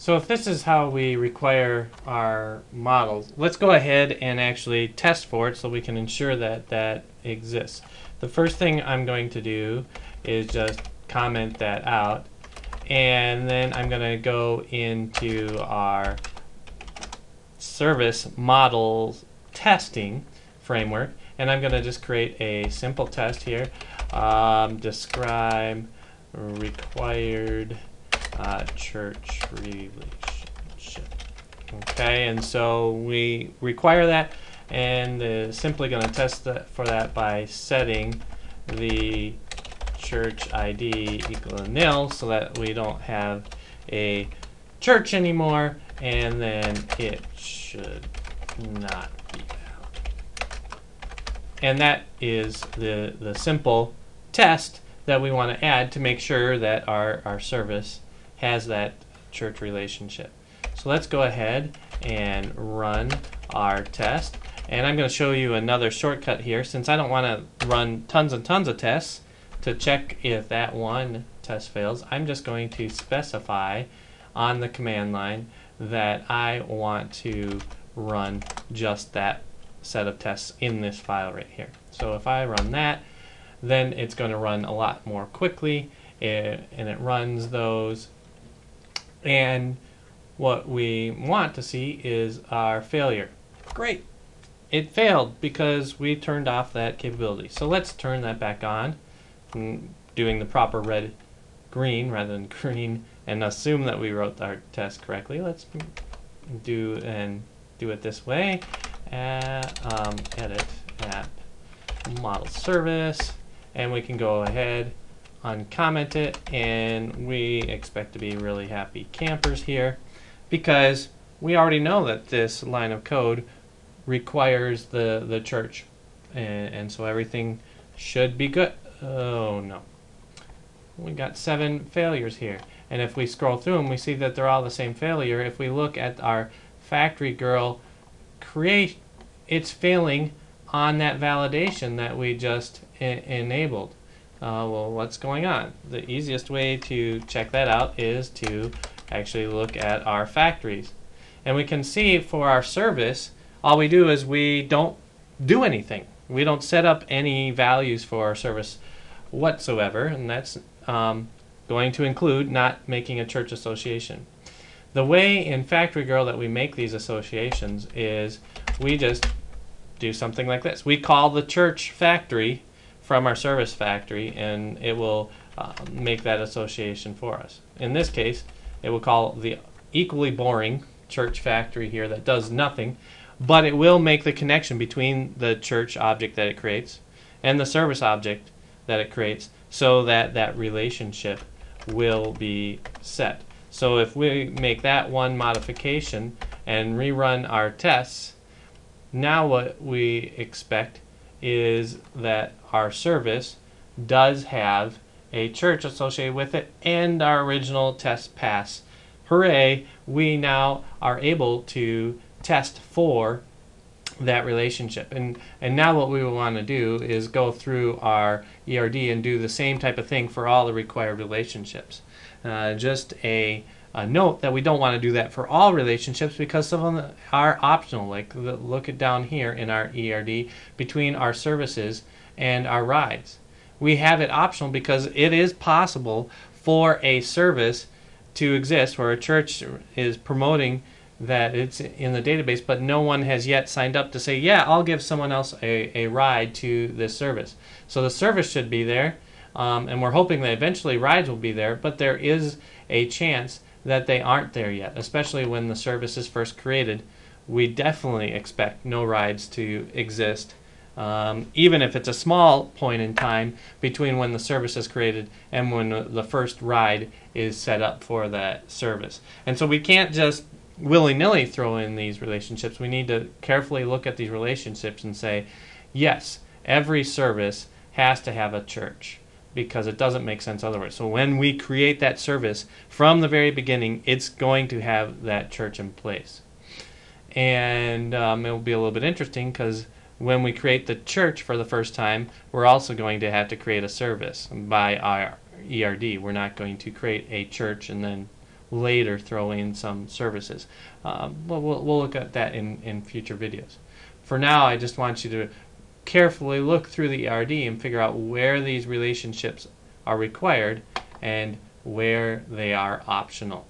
So if this is how we require our models, let's go ahead and actually test for it so we can ensure that that exists. The first thing I'm going to do is just comment that out and then I'm going to go into our service models testing framework and I'm going to just create a simple test here um, describe required uh, church relationship okay and so we require that and uh, simply going to test that for that by setting the church ID equal to nil so that we don't have a church anymore and then it should not be valid. And that is the, the simple test that we want to add to make sure that our, our service has that church relationship. So let's go ahead and run our test. And I'm going to show you another shortcut here since I don't want to run tons and tons of tests to check if that one test fails, I'm just going to specify on the command line that I want to run just that set of tests in this file right here. So if I run that, then it's going to run a lot more quickly it, and it runs those. And what we want to see is our failure. Great. It failed because we turned off that capability. So let's turn that back on doing the proper red green rather than green and assume that we wrote our test correctly. Let's do and do it this way. Uh, um, edit app model service and we can go ahead uncomment it and we expect to be really happy campers here because we already know that this line of code requires the the church and, and so everything should be good Oh no. We got seven failures here. And if we scroll through them, we see that they're all the same failure. If we look at our factory girl create, it's failing on that validation that we just enabled. Uh, well, what's going on? The easiest way to check that out is to actually look at our factories. And we can see for our service, all we do is we don't do anything. We don't set up any values for our service whatsoever, and that's um, going to include not making a church association. The way in Factory Girl that we make these associations is we just do something like this. We call the church factory from our service factory, and it will uh, make that association for us. In this case, it will call the equally boring church factory here that does nothing, but it will make the connection between the church object that it creates and the service object that it creates so that that relationship will be set. So if we make that one modification and rerun our tests, now what we expect is that our service does have a church associated with it and our original test pass. Hooray, we now are able to test for that relationship. And and now what we will want to do is go through our ERD and do the same type of thing for all the required relationships. Uh, just a, a, note that we don't want to do that for all relationships because some of them are optional. Like the, look at down here in our ERD between our services and our rides. We have it optional because it is possible for a service to exist where a church is promoting that it's in the database, but no one has yet signed up to say, yeah, I'll give someone else a, a ride to this service. So the service should be there, um, and we're hoping that eventually rides will be there, but there is a chance that they aren't there yet, especially when the service is first created. We definitely expect no rides to exist, um, even if it's a small point in time between when the service is created and when the first ride is set up for that service. And so we can't just willy nilly throw in these relationships. We need to carefully look at these relationships and say, yes, every service has to have a church because it doesn't make sense otherwise. So when we create that service from the very beginning, it's going to have that church in place. And um, it will be a little bit interesting because when we create the church for the first time, we're also going to have to create a service by our ERD. We're not going to create a church and then later throw in some services. Um, we'll, we'll, we'll look at that in, in future videos. For now, I just want you to carefully look through the ERD and figure out where these relationships are required and where they are optional.